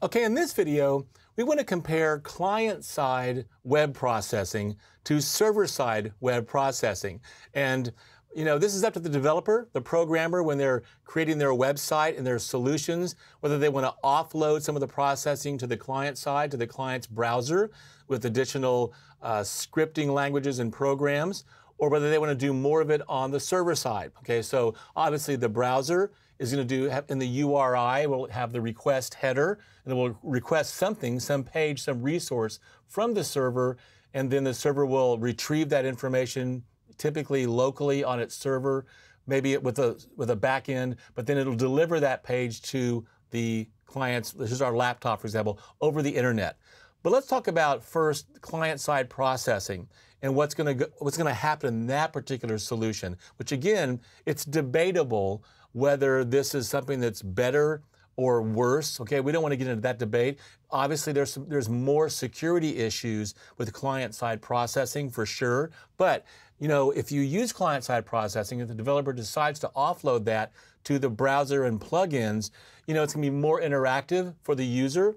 Okay, in this video, we want to compare client-side web processing to server-side web processing. And you know, this is up to the developer, the programmer, when they're creating their website and their solutions, whether they want to offload some of the processing to the client side, to the client's browser with additional uh, scripting languages and programs, or whether they want to do more of it on the server side. Okay, so obviously the browser is going to do in the URI will have the request header and it will request something, some page, some resource from the server, and then the server will retrieve that information typically locally on its server, maybe with a with a backend, but then it'll deliver that page to the clients. This is our laptop, for example, over the internet. But let's talk about first client-side processing and what's going to what's going to happen in that particular solution. Which again, it's debatable whether this is something that's better or worse. Okay, we don't want to get into that debate. Obviously, there's some, there's more security issues with client-side processing for sure. But you know, if you use client-side processing, if the developer decides to offload that to the browser and plugins, you know, it's going to be more interactive for the user.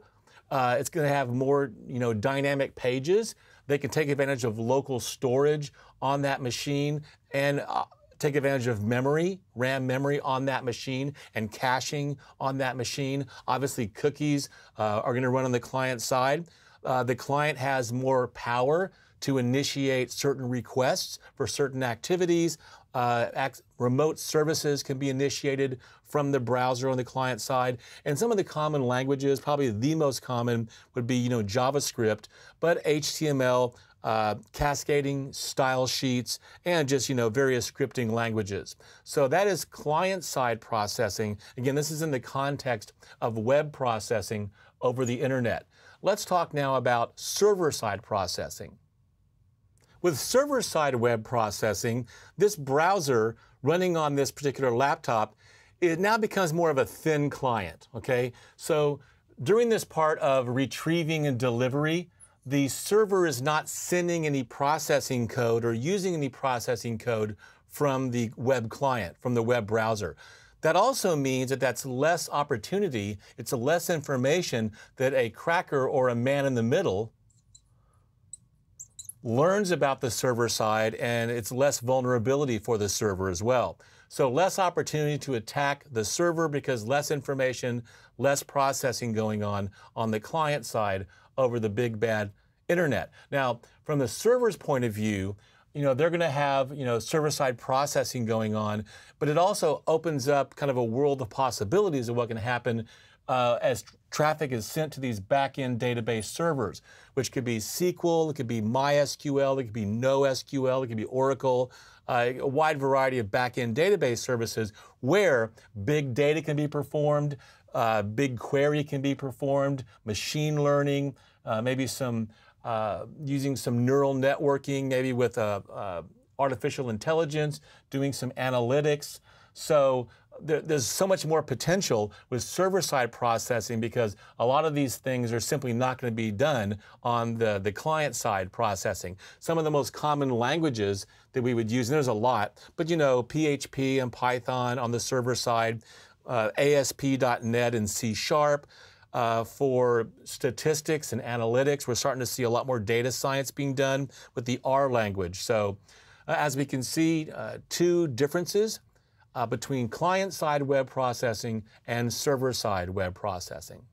Uh, it's going to have more, you know, dynamic pages. They can take advantage of local storage on that machine and uh, take advantage of memory, RAM memory on that machine and caching on that machine. Obviously, cookies uh, are going to run on the client side. Uh, the client has more power to initiate certain requests for certain activities. Uh, remote services can be initiated from the browser on the client side. And some of the common languages, probably the most common would be, you know, JavaScript, but HTML, uh, cascading style sheets, and just, you know, various scripting languages. So that is client-side processing. Again, this is in the context of web processing over the internet. Let's talk now about server-side processing. With server-side web processing, this browser running on this particular laptop, it now becomes more of a thin client, okay? So during this part of retrieving and delivery, the server is not sending any processing code or using any processing code from the web client, from the web browser. That also means that that's less opportunity, it's less information that a cracker or a man in the middle learns about the server side and it's less vulnerability for the server as well. So less opportunity to attack the server because less information, less processing going on on the client side over the big bad internet. Now, from the server's point of view, you know, they're going to have, you know, server-side processing going on, but it also opens up kind of a world of possibilities of what can happen uh, as traffic is sent to these back-end database servers, which could be SQL, it could be MySQL, it could be NoSQL, it could be Oracle, uh, a wide variety of back-end database services where big data can be performed, uh, BigQuery can be performed, machine learning, uh, maybe some uh, using some neural networking, maybe with artificial intelligence, doing some analytics. So there, there's so much more potential with server-side processing because a lot of these things are simply not going to be done on the, the client-side processing. Some of the most common languages that we would use, and there's a lot, but you know, PHP and Python on the server side, uh, ASP.NET and C Sharp, uh, for statistics and analytics. We're starting to see a lot more data science being done with the R language. So, uh, as we can see, uh, two differences uh, between client-side web processing and server-side web processing.